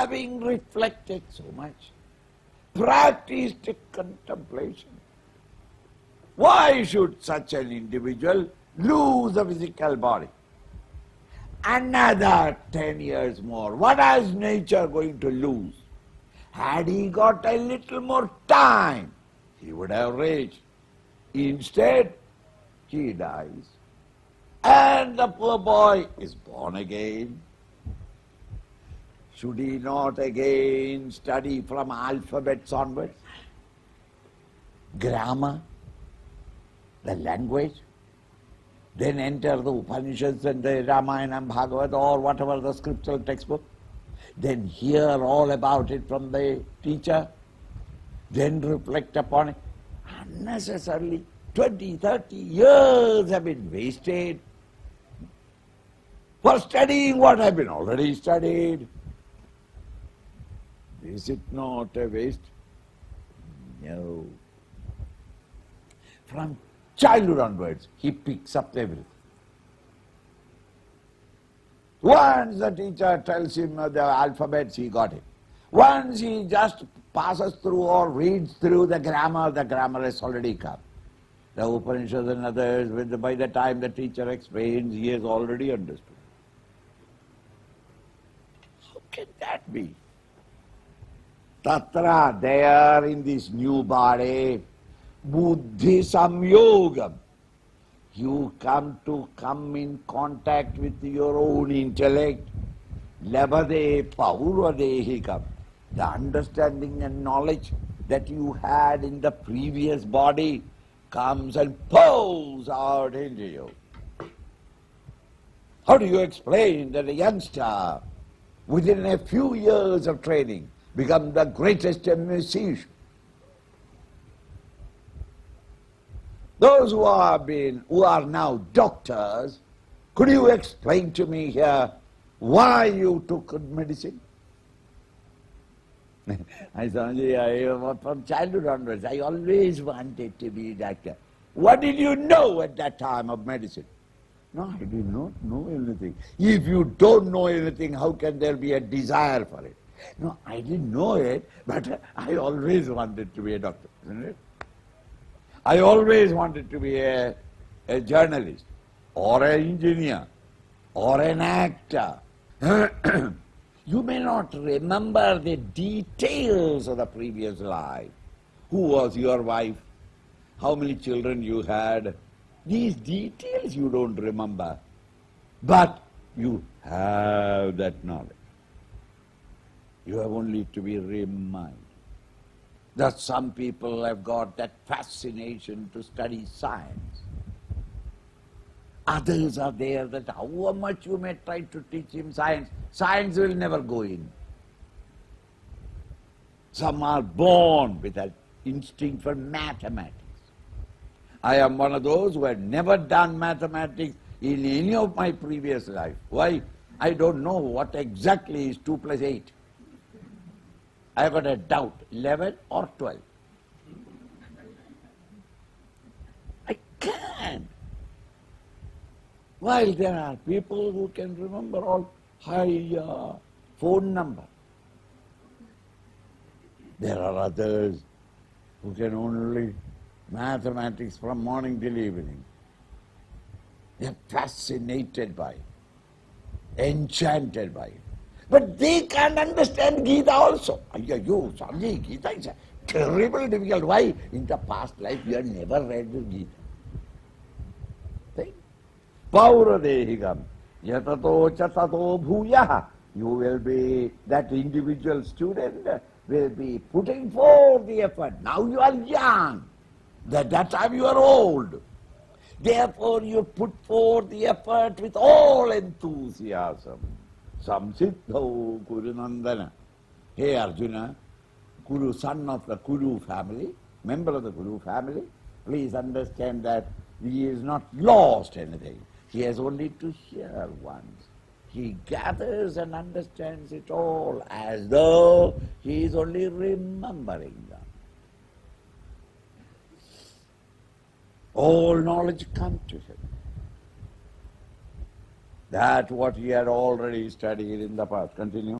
having reflected so much, practiced contemplation, why should such an individual lose the physical body? Another 10 years more. What is nature going to lose? Had he got a little more time, he would have reached. Instead, he dies. And the poor boy is born again. Should he not again study from alphabets onwards? Grammar, the language, then enter the Upanishads and the Ramayana and Bhagavad or whatever the scriptural textbook, then hear all about it from the teacher, then reflect upon it. Unnecessarily, 20, 30 years have been wasted for studying what I have been already studied. Is it not a waste? No. From childhood onwards, he picks up everything. Once the teacher tells him the alphabets, he got it. Once he just passes through or reads through the grammar, the grammar has already come. The Upanishads and others, by the time the teacher explains, he has already understood. How can that be? Tatra, there in this new body, buddhi samyogam. You come to come in contact with your own intellect. Labhate paurvadehikam. The understanding and knowledge that you had in the previous body comes and pours out into you. How do you explain that a youngster, within a few years of training, become the greatest musician? Those who have been, who are now doctors, could you explain to me here why you took medicine? I said, from childhood onwards, I always wanted to be a doctor. What did you know at that time of medicine? No, I did not know anything. If you don't know anything, how can there be a desire for it? No, I didn't know it, but I always wanted to be a doctor, isn't it? I always wanted to be a, a journalist, or an engineer, or an actor. you may not remember the details of the previous life. Who was your wife? How many children you had? These details you don't remember. But you have that knowledge. You have only to be reminded that some people have got that fascination to study science. Others are there that however much you may try to teach him science, science will never go in. Some are born with that instinct for mathematics. I am one of those who had never done mathematics in any of my previous life. Why? I don't know what exactly is 2 plus 8. I got a doubt, 11 or 12. I can't. While there are people who can remember all high uh, phone number. There are others who can only mathematics from morning till evening. They are fascinated by it, enchanted by it. But they can't understand Gita also. You, Swami, Gita is a terrible difficult. Why? In the past life you have never read the Gita. See? Paurvadehikam. You will be, that individual student will be putting forth the effort. Now you are young. At that time you are old. Therefore you put forth the effort with all enthusiasm. Kuru Nandana. Hey Arjuna, Kuru, son of the Kuru family, member of the Kuru family, please understand that he is not lost anything. He has only to hear once. He gathers and understands it all as though he is only remembering them. All knowledge comes to him. That what he had already studied in the past. Continue.